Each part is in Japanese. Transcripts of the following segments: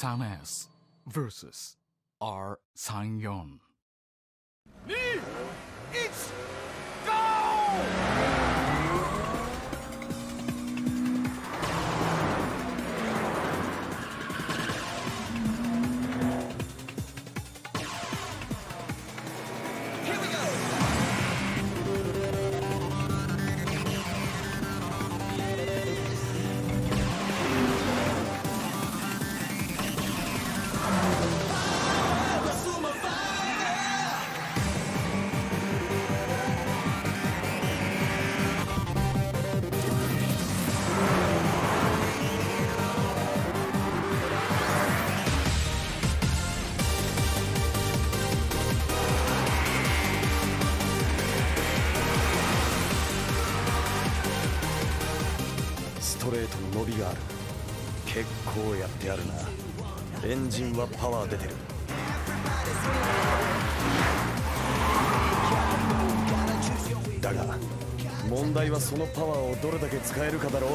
FT3S vs R34 2 1 GO! トレートの伸びがある。結構やってあるな。エンジンはパワー出てる。だが問題はそのパワーをどれだけ使えるかだろう。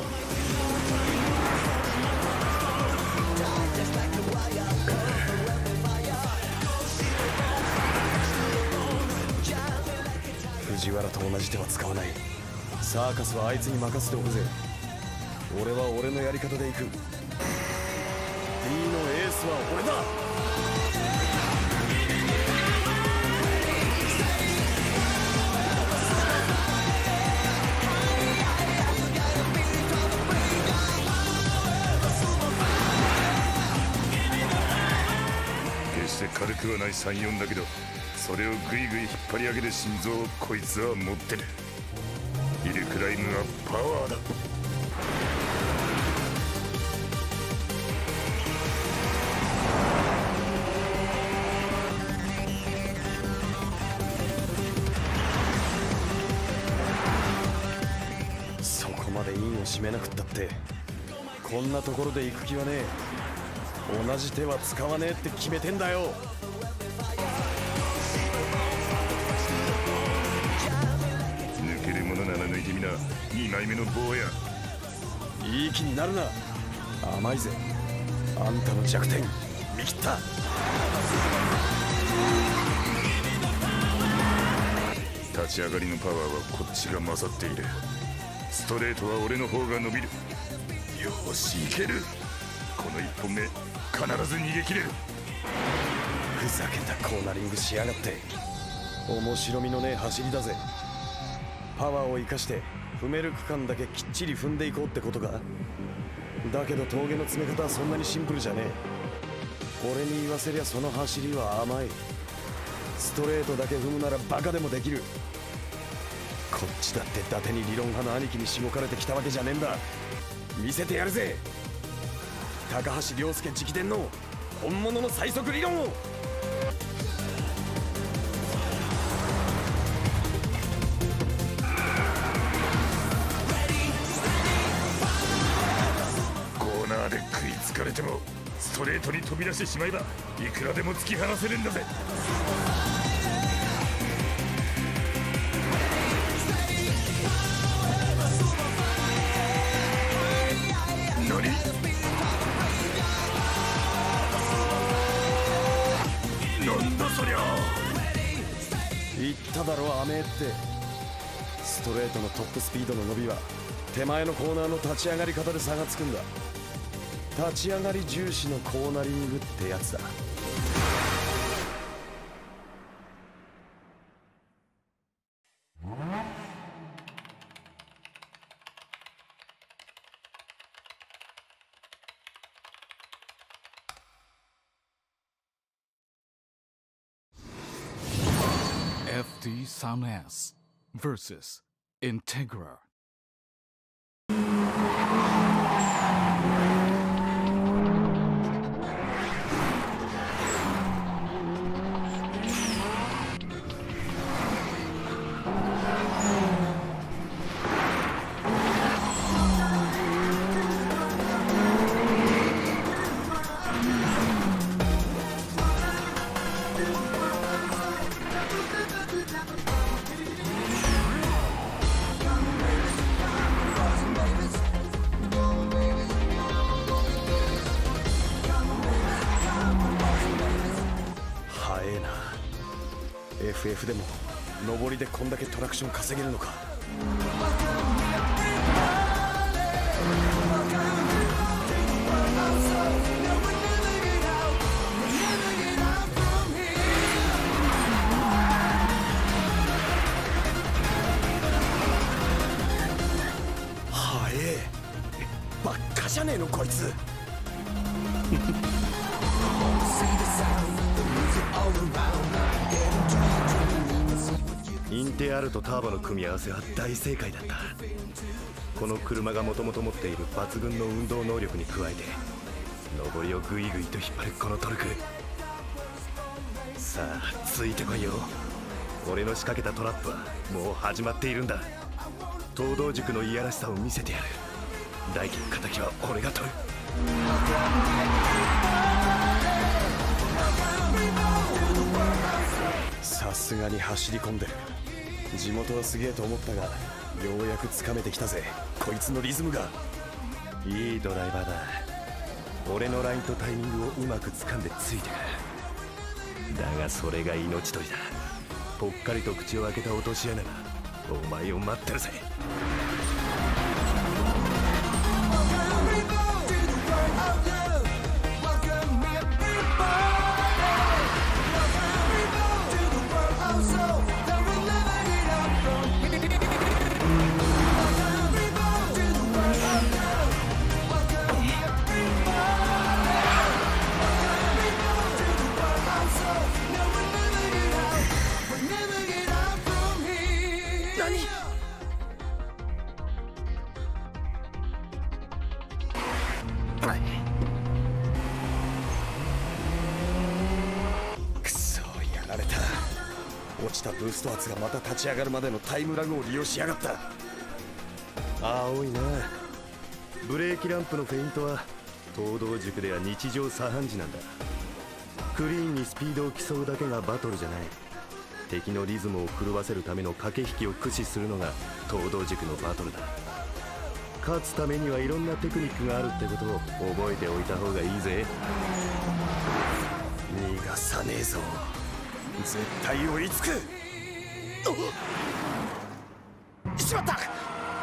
藤原と同じ手は使わない。サーカスはあいつに任せておくぜ。俺は俺のやり方で行く。D のエースは俺だ。決して軽くはない34だけどそれをグイグイ引っ張り上げる心臓をこいつは持ってる。ヒルクライムはパワーだ。締めなくったってこんなところで行く気はねえ。同じ手は使わねえって決めてんだよ。抜けるものなら抜いてみな。2枚目の棒や。いい気になるな。甘いぜ。あんたの弱点見切った。立ち上がりのパワーはこっちが勝っているストレートは俺の方が伸びる。よしいける。この1本目必ず逃げ切れる。ふざけたコーナリングしやがって。面白みのねえ走りだぜ。パワーを生かして踏める区間だけきっちり踏んでいこうってことか。だけど峠の詰め方はそんなにシンプルじゃねえ。俺に言わせりゃその走りは甘い。ストレートだけ踏むならバカでもできる。こっちだって伊達に理論派の兄貴にしごかれてきたわけじゃねえんだ。見せてやるぜ。高橋涼介直伝の本物の最速理論を。コーナーで食いつかれてもストレートに飛び出してしまえばいくらでも突き放せるんだぜ。そりゃ言っただろアメって。ストレートのトップスピードの伸びは手前のコーナーの立ち上がり方で差がつくんだ。立ち上がり重視のコーナリングってやつだ。Santi Samnas versus Integra. クでも上りでこんだけトラクション稼げるのか？はえばっかじゃねえのこいつ。インテアルとターボの組み合わせは大正解だった。この車がもともと持っている抜群の運動能力に加えて上りをグイグイと引っ張るこのトルク。さあついてこいよ。俺の仕掛けたトラップはもう始まっているんだ。東道塾のいやらしさを見せてやる。大輝の敵は俺が取る。さすがに走り込んでる。地元はすげえと思ったがようやくつかめてきたぜ。こいつのリズムが。いいドライバーだ。俺のラインとタイミングをうまく掴んでついてくる。だがそれが命取りだ。ぽっかりと口を開けた落とし穴がお前を待ってるぜ。落ちたブースト圧がまた立ち上がるまでのタイムラグを利用しやがった。青いな。ブレーキランプのフェイントは東道塾では日常茶飯事なんだ。クリーンにスピードを競うだけがバトルじゃない。敵のリズムを狂わせるための駆け引きを駆使するのが東道塾のバトルだ。勝つためにはいろんなテクニックがあるってことを覚えておいた方がいいぜ。逃がさねえぞ。絶対追いつく。しまった。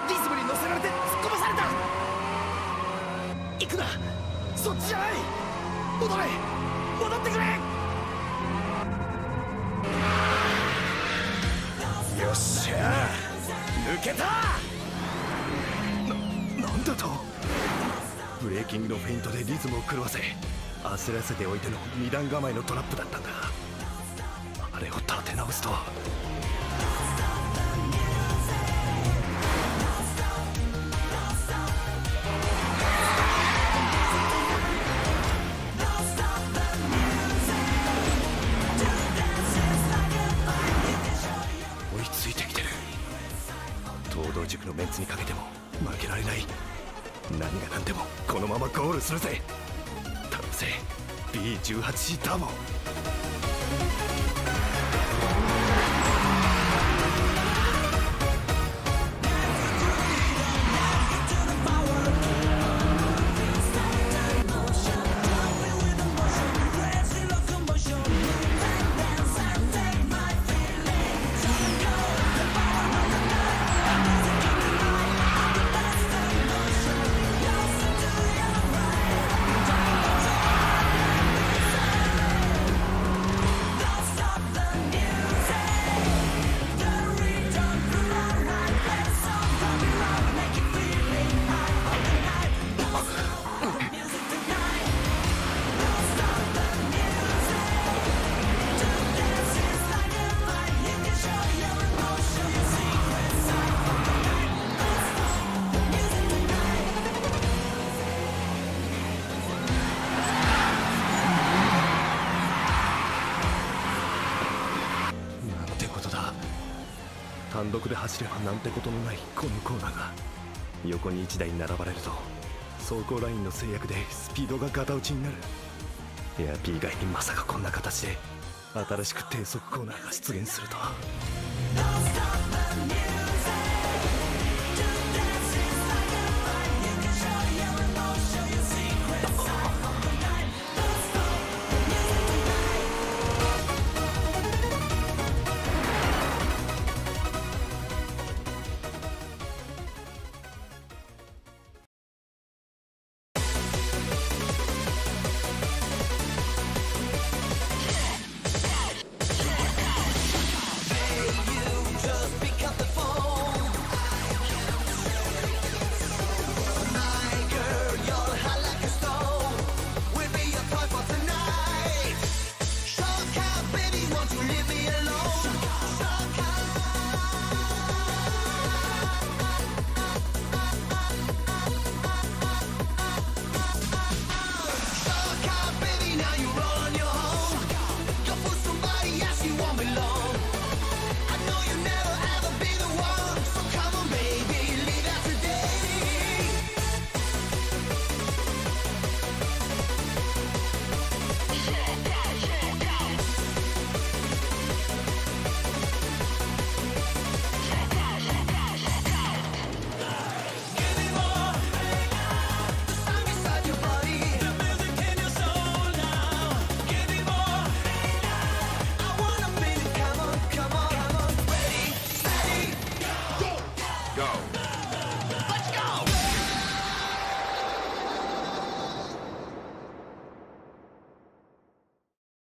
リズムに乗せられて突っ込まされた。行くな。そっちじゃない。戻れ。戻ってくれ。よっしゃ。抜けた。ななんだと。ブレーキングのフェイントでリズムを狂わせ焦らせておいての二段構えのトラップだったんだ。れを立て直すと追いついてきてる。東道塾のメンツにかけても負けられない。何が何でもこのままゴールするぜ。頼むぜ。B18C ターボ。単独で走ればなんてことのないこのコーナーが横に1台並ばれると走行ラインの制約でスピードがガタ落ちになる。エアピー以外にまさかこんな形で新しく低速コーナーが出現するとは。